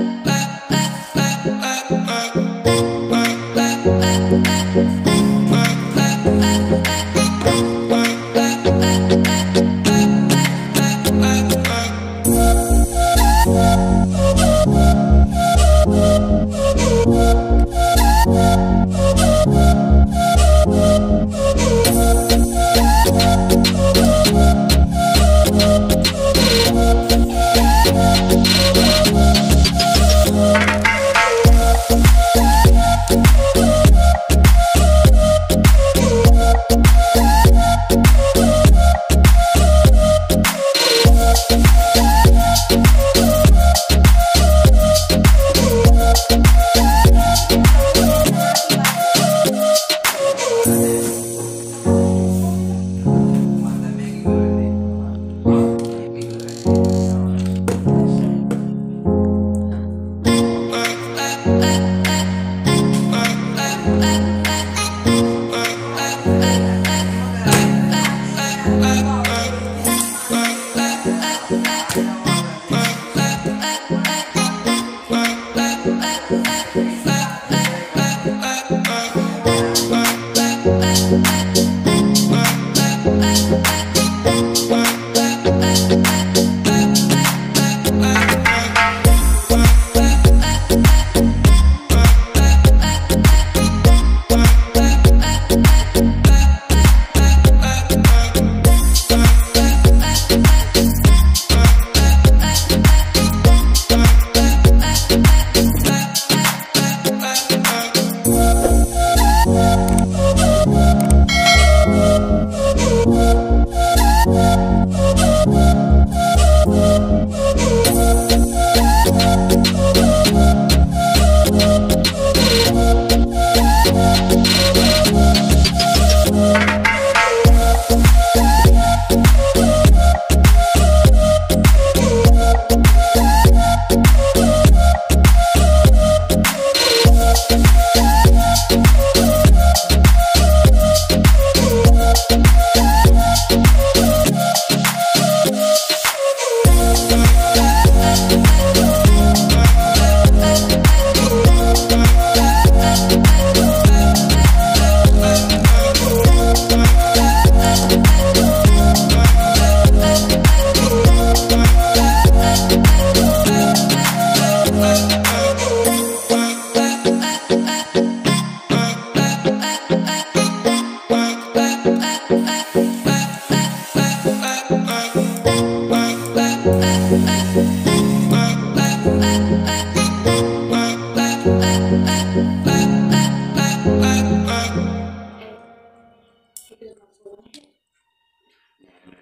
Bye.